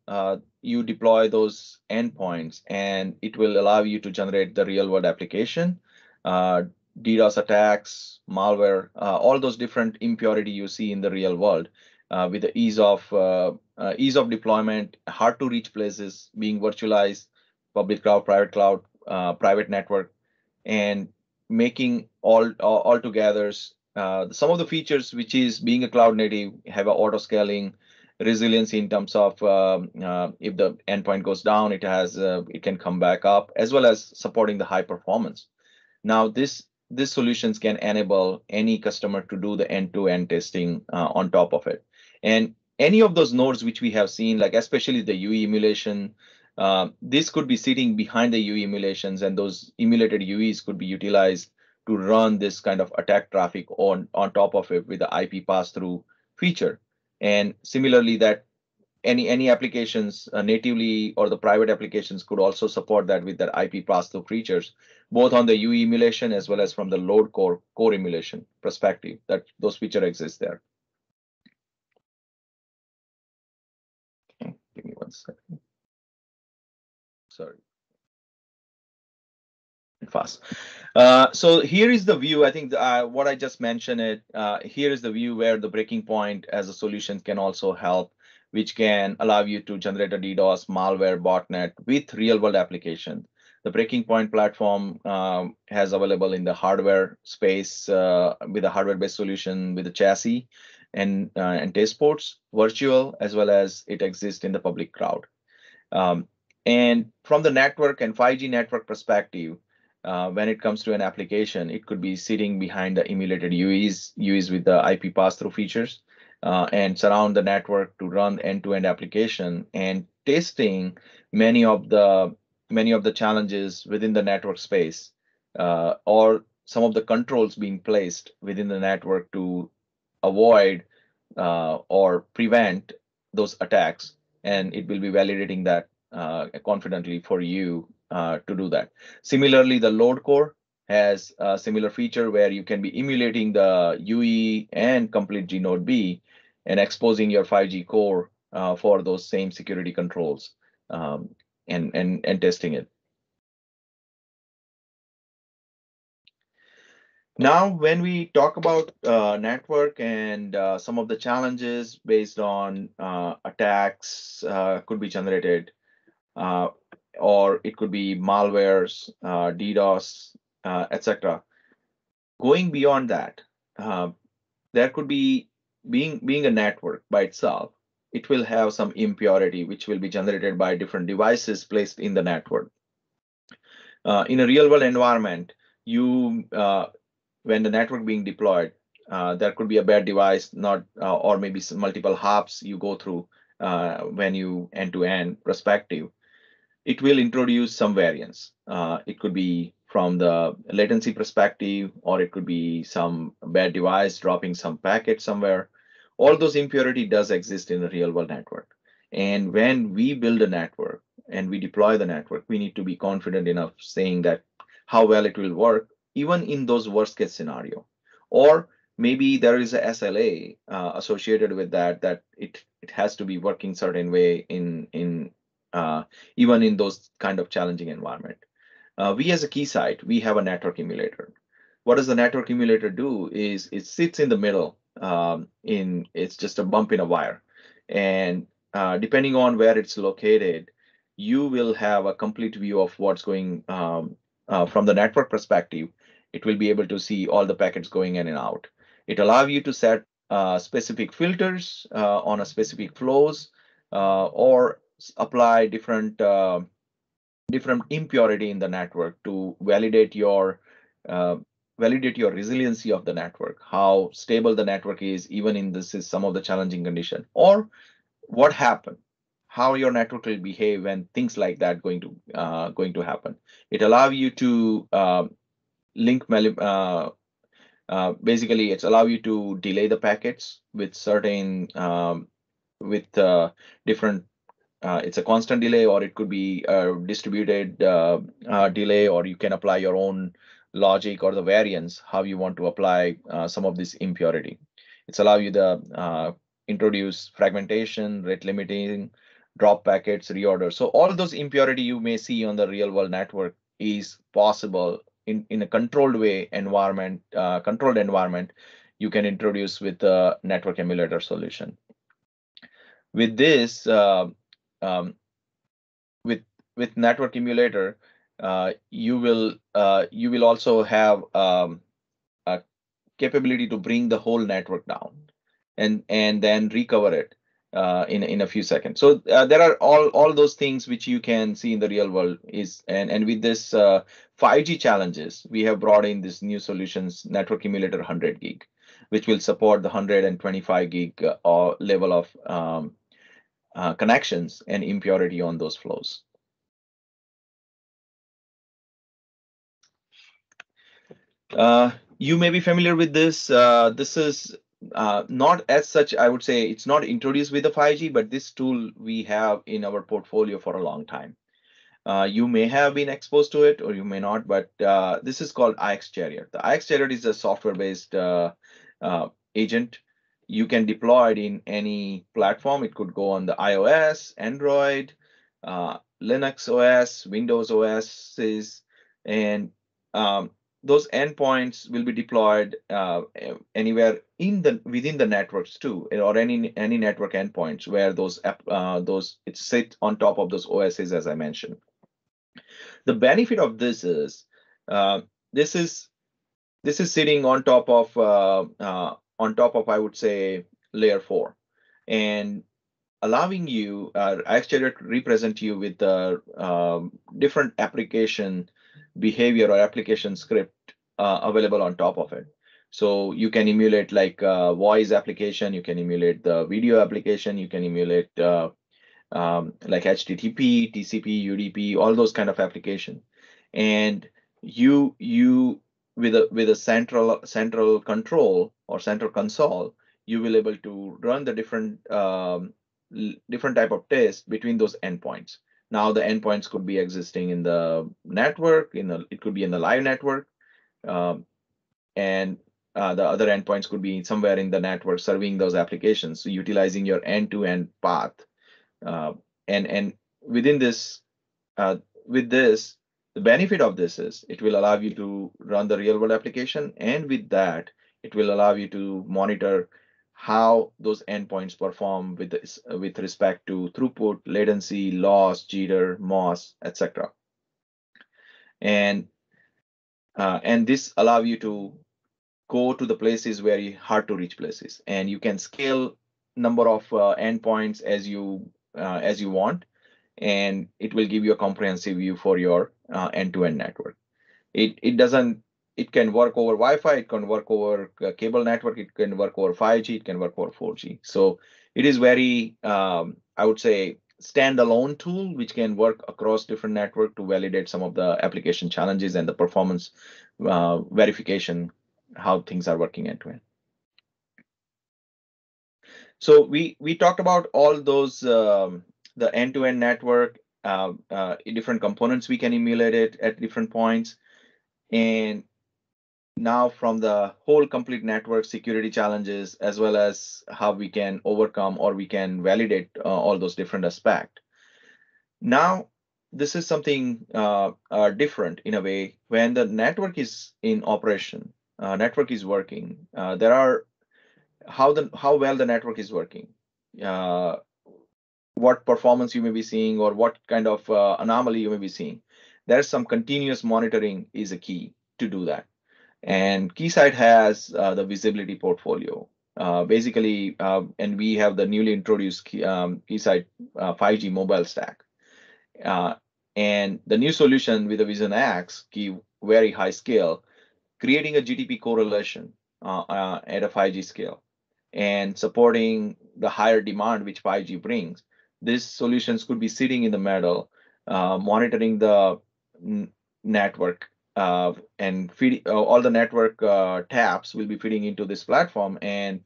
you deploy those endpoints, and it will allow you to generate the real world application. DDoS attacks, malware, all those different impurity you see in the real world uh, with the ease of uh, uh ease of deployment, hard to reach places, being virtualized, public cloud, private cloud, uh, private network, and making all all, all together uh, some of the features which is being a cloud native have a auto scaling resiliency in terms of um, if the endpoint goes down, it has it can come back up, as well as supporting the high performance. Now, this these solutions can enable any customer to do the end-to-end testing uh, on top of it. And any of those nodes which we have seen, like especially the UE emulation, uh, this could be sitting behind the UE emulations, and those emulated UEs could be utilized to run this kind of attack traffic on, on top of it with the IP pass-through feature. And similarly, that any any applications uh, natively or the private applications could also support that with their IP pass-through features, both on the UE emulation as well as from the load core core emulation perspective. That those feature exist there. One second. Sorry fast. Uh, so here is the view. I think uh, what I just mentioned it. Uh, here is the view where the breaking point as a solution can also help which can allow you to generate a DDoS malware botnet with real world application. The Breaking Point platform um, has available in the hardware space uh, with a hardware-based solution with a chassis and uh, and test ports, virtual as well as it exists in the public cloud. Um, and from the network and 5G network perspective, uh, when it comes to an application, it could be sitting behind the emulated UEs, UEs with the IP pass-through features, uh, and surround the network to run end-to-end application and testing many of the many of the challenges within the network space uh, or some of the controls being placed within the network to avoid uh, or prevent those attacks and it will be validating that uh, confidently for you uh, to do that. Similarly, the load core has a similar feature where you can be emulating the UE and complete G Node B and exposing your 5G core uh, for those same security controls um, and, and, and testing it. Now, when we talk about uh, network and uh, some of the challenges based on uh, attacks uh, could be generated, uh, or it could be malwares, uh, DDoS, etc. Going beyond that, there could be being being a network by itself. It will have some impurity which will be generated by different devices placed in the network. in a real world environment, you when the network being deployed, uh, there could be a bad device, not uh, or maybe multiple hops you go through uh, when you end-to-end perspective. It will introduce some variance. Uh, it could be from the latency perspective, or it could be some bad device dropping some packet somewhere. All those impurity does exist in the real world network. And when we build a network and we deploy the network, we need to be confident enough saying that how well it will work even in those worst case scenario. Or maybe there is a sla uh, associated with that that it it has to be working certain way in in uh, even in those kind of challenging environment. Uh, we as a Keysight we have a network emulator. What does the network emulator do is it sits in the middle um, in it's just a bump in a wire. And uh, depending on where it's located you will have a complete view of what's going um, uh, from the network perspective it will be able to see all the packets going in and out. It allows you to set uh, specific filters uh, on a specific flows uh, or apply different uh, different impurity in the network to validate your uh, validate your resiliency of the network, how stable the network is, even in this is some of the challenging condition, or what happened, how your network will behave when things like that going to uh, going to happen. It allows you to um, link uh, uh, basically it's allow you to delay the packets with certain um, with uh, different uh, it's a constant delay or it could be a distributed uh, uh, delay or you can apply your own logic or the variance how you want to apply some of this impurity. It's allow you to introduce fragmentation rate limiting drop packets reorder. So all those impurity you may see on the real world network is possible in, in a controlled way environment, uh, controlled environment, you can introduce with a network emulator solution. With this, uh, um, with with network emulator, uh, you will uh, you will also have um, a capability to bring the whole network down, and and then recover it uh, in in a few seconds. So uh, there are all all those things which you can see in the real world is and and with this uh, 5G challenges, we have brought in this new solutions network emulator 100 gig, which will support the 125 gig uh, level of um, uh, connections and impurity on those flows. Uh, you may be familiar with this. this is uh, not as such, I would say it's not introduced with the 5G, but this tool we have in our portfolio for a long time. Uh, you may have been exposed to it or you may not, but uh, this is called IxChariot. The IxChariot is a software-based uh, uh, agent. You can deploy it in any platform. It could go on the iOS, Android, uh, Linux OS, Windows OS, and um, those endpoints will be deployed uh, anywhere in the within the networks too, or any any network endpoints where those uh, those it sit on top of those OSs as I mentioned. The benefit of this is uh, this is this is sitting on top of uh, uh, on top of I would say layer four, and allowing you uh, actually represent you with the um, different application behavior or application script uh, available on top of it. So you can emulate like uh, voice application, you can emulate the video application, you can emulate uh, um, like HTTP, TCP, UDP, all those kind of application. And you you with a with a central central control or central console, you will able to run the different um, different type of tests between those endpoints. Now the endpoints could be existing in the network, in the it could be in the live network, um, and uh, the other endpoints could be somewhere in the network serving those applications. So utilizing your end-to-end path, uh, and and within this, uh, with this, the benefit of this is it will allow you to run the real-world application, and with that, it will allow you to monitor how those endpoints perform with this, with respect to throughput, latency, loss, jitter, MOS, etc. And uh, and this allow you to go to the places very hard to reach places, and you can scale number of uh, endpoints as you uh, as you want, and it will give you a comprehensive view for your uh, end-to-end network. It it doesn't it can work over Wi-Fi, it can work over cable network, it can work over 5G, it can work over 4G. So it is very, um, I would say, standalone tool which can work across different network to validate some of the application challenges and the performance uh, verification, how things are working end to end. So we we talked about all those um, the end-to-end network, uh, uh, different components we can emulate it at different points, and now from the whole complete network security challenges as well as how we can overcome or we can validate uh, all those different aspects now this is something uh, uh, different in a way. When the network is in operation uh, network is working uh, there are how the how well the network is working uh, what performance you may be seeing or what kind of anomaly you may be seeing. There's some continuous monitoring is a key to do that and Keysight has uh, the visibility portfolio. Uh, basically, uh, and we have the newly introduced Key, um, Keysight 5G uh, mobile stack. Uh, and the new solution with the Vision X, key very high scale, creating a GTP correlation uh, at a 5G scale and supporting the higher demand which 5G brings. These solutions could be sitting in the middle, monitoring the network uh, and feed uh, all the network uh, tabs will be feeding into this platform and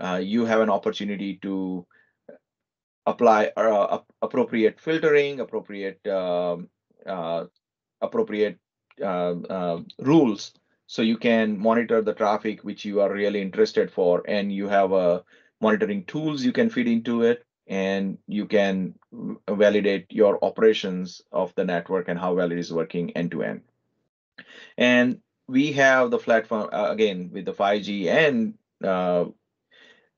uh, you have an opportunity to apply uh, appropriate filtering appropriate um, uh, appropriate rules. So you can monitor the traffic which you are really interested for and you have monitoring tools you can feed into it and you can validate your operations of the network and how well it is working end to end and we have the platform uh, again with the 5G and uh,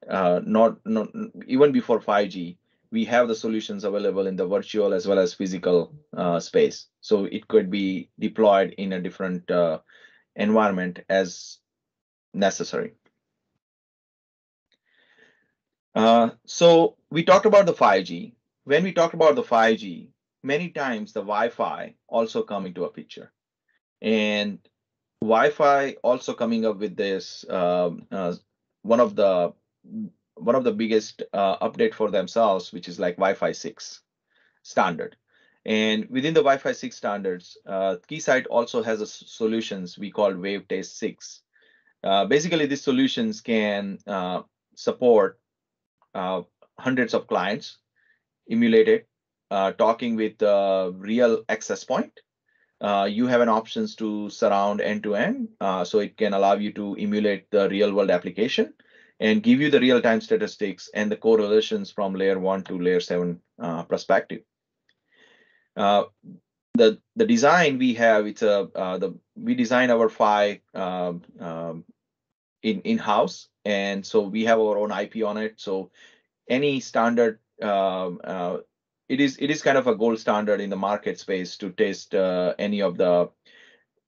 uh, not not even before 5G, we have the solutions available in the virtual as well as physical uh, space. So it could be deployed in a different uh, environment as necessary. Uh, so we talked about the 5G. When we talked about the 5G, many times the Wi-Fi also come into a picture and Wi-Fi also coming up with this um, uh, one of the one of the biggest uh, update for themselves, which is like Wi-Fi 6 standard. And within the Wi-Fi 6 standards, uh, Keysight also has a solutions we call WaveTest 6. Uh, basically, these solutions can uh, support uh, hundreds of clients, emulated, uh, talking with real access point, uh, you have an options to surround end-to-end. Uh, so it can allow you to emulate the real-world application and give you the real-time statistics and the correlations from layer one to layer seven uh, perspective. Uh, the the design we have it's a the we design our PHY um, um, in in house and so we have our own IP on it. So any standard um, uh, it is it is kind of a gold standard in the market space to test uh, any of the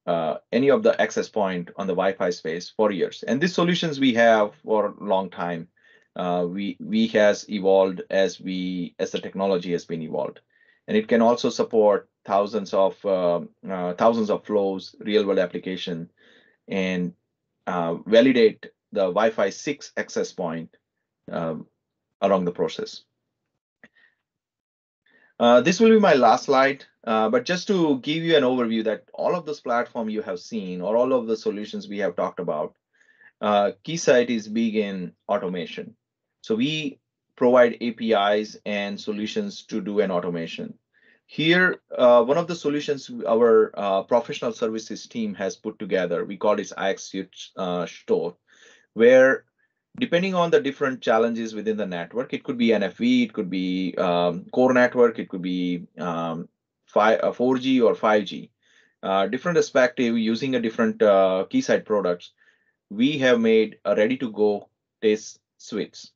uh, any of the access point on the Wi-Fi space for years. And these solutions we have for a long time. Uh, we we has evolved as we as the technology has been evolved, and it can also support thousands of uh, uh, thousands of flows, real world application, and uh, validate the Wi-Fi 6 access point along the process. Uh, this will be my last slide, uh, but just to give you an overview that all of this platform you have seen or all of the solutions we have talked about, uh, Keysight is big in automation. So we provide APIs and solutions to do an automation. Here, uh, one of the solutions our uh, professional services team has put together, we call it IX uh, Store, where depending on the different challenges within the network, it could be NFV, it could be um, core network, it could be um, 5, uh, 4G or 5G. Uh, different perspective using a different uh, side products, we have made a ready to go test suites.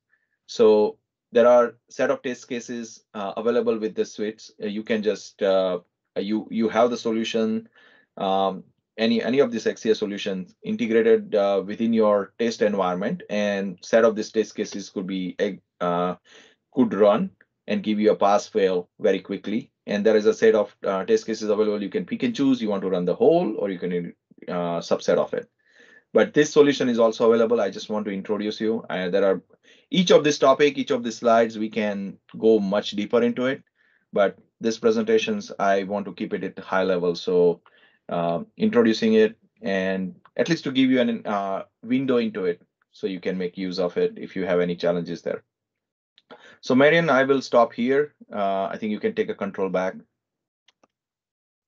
So there are set of test cases uh, available with the suites. Uh, you can just uh, you you have the solution, um, any any of these XCS solutions integrated uh, within your test environment, and set of these test cases could be uh, could run and give you a pass fail very quickly. And there is a set of uh, test cases available. You can pick and choose. You want to run the whole, or you can subset of it but this solution is also available. I just want to introduce you. Uh, there are each of this topic, each of the slides, we can go much deeper into it. But this presentations, I want to keep it at high level. So uh, introducing it and at least to give you an uh, window into it so you can make use of it if you have any challenges there. So Marion, I will stop here. Uh, I think you can take a control back.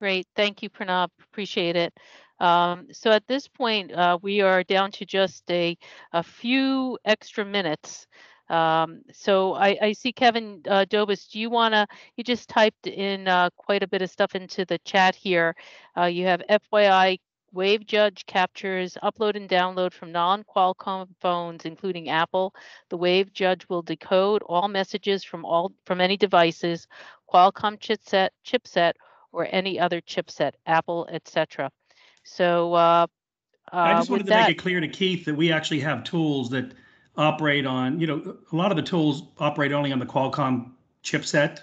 Great. Thank you, Pranav. Appreciate it. Um, so at this point, uh, we are down to just a, a few extra minutes. Um, so I, I, see Kevin uh, Dobis, do you want to, you just typed in uh, quite a bit of stuff into the chat here. Uh, you have FYI, Wave Judge captures upload and download from non-Qualcomm phones, including Apple. The Wave Judge will decode all messages from all from any devices, Qualcomm chipset, chipset, or any other chipset, Apple, etc. So uh, I uh, just wanted to that, make it clear to Keith that we actually have tools that operate on, you know, a lot of the tools operate only on the Qualcomm chipset.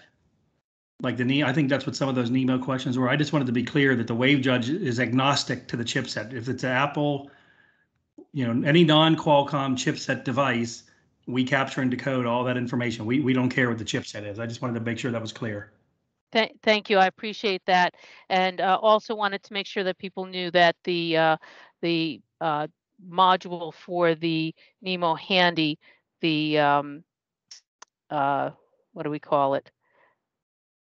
Like the Ne, I think that's what some of those Nemo questions were. I just wanted to be clear that the Wave Judge is agnostic to the chipset. If it's an Apple, you know, any non-Qualcomm chipset device, we capture and decode all that information. We we don't care what the chipset is. I just wanted to make sure that was clear. Th- thank you. I appreciate that, and uh, also wanted to make sure that people knew that the uh, the uh, module for the Nemo Handy, the um, uh, what do we call it?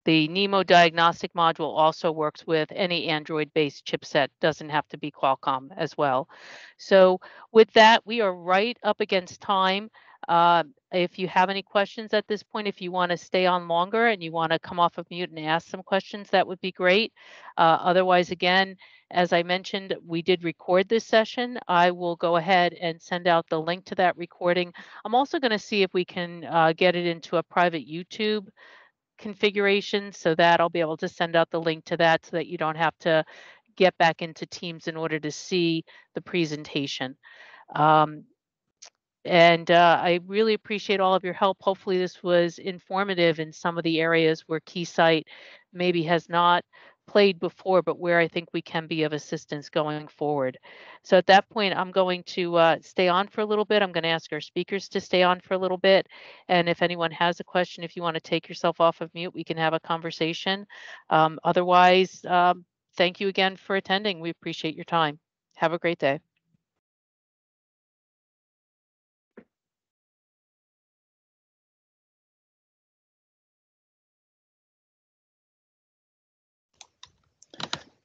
The Nemo diagnostic module also works with any Android-based chipset. Doesn't have to be Qualcomm as well. So with that, we are right up against time. Uh, if you have any questions at this point, if you want to stay on longer and you want to come off of mute and ask some questions, that would be great. Uh, otherwise, again, as I mentioned, we did record this session. I will go ahead and send out the link to that recording. I'm also going to see if we can uh, get it into a private YouTube configuration so that I'll be able to send out the link to that so that you don't have to get back into Teams in order to see the presentation. Um, and uh, I really appreciate all of your help. Hopefully this was informative in some of the areas where Keysight maybe has not played before, but where I think we can be of assistance going forward. So at that point, I'm going to uh, stay on for a little bit. I'm going to ask our speakers to stay on for a little bit. And if anyone has a question, if you want to take yourself off of mute, we can have a conversation. Um, otherwise, um, thank you again for attending. We appreciate your time. Have a great day.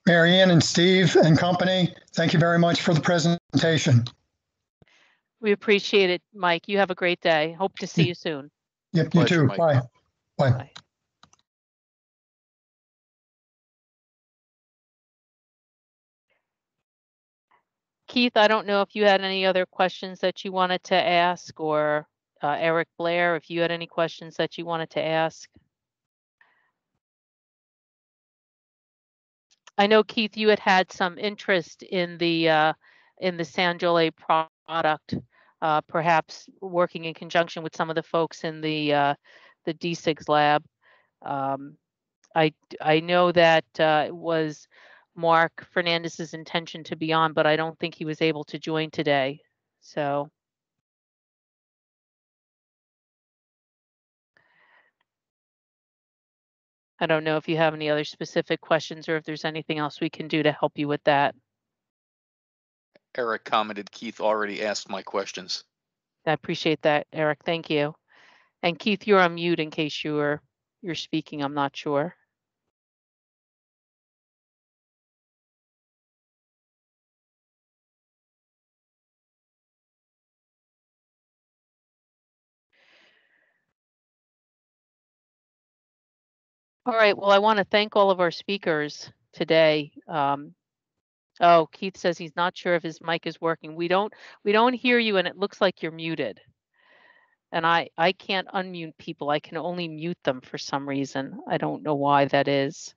Marianne and Steve and company, thank you very much for the presentation. We appreciate it, Mike. You have a great day. Hope to see you soon. Yep, you Pleasure, too. Mike. Bye. Bye. Bye. Keith, I don't know if you had any other questions that you wanted to ask or uh, Eric Blair, if you had any questions that you wanted to ask. I know Keith, you had had some interest in the uh, in the Sanjole product, uh, perhaps working in conjunction with some of the folks in the uh, the DSIGS lab. Um, I I know that uh, it was Mark Fernandez's intention to be on, but I don't think he was able to join today. So. I don't know if you have any other specific questions or if there's anything else we can do to help you with that. Eric commented Keith already asked my questions. I appreciate that, Eric. Thank you. And Keith, you're on mute in case you're you're speaking. I'm not sure. All right. Well, I want to thank all of our speakers today. Um, oh, Keith says he's not sure if his mic is working. We don't we don't hear you, and it looks like you're muted. And I I can't unmute people. I can only mute them for some reason. I don't know why that is.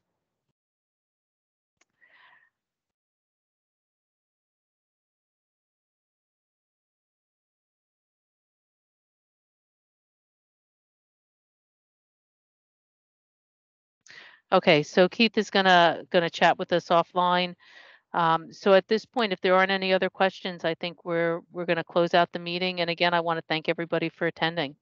Okay, so Keith is gonna gonna chat with us offline. Um, so at this point, if there aren't any other questions, I think we're we're gonna close out the meeting. And again, I want to thank everybody for attending.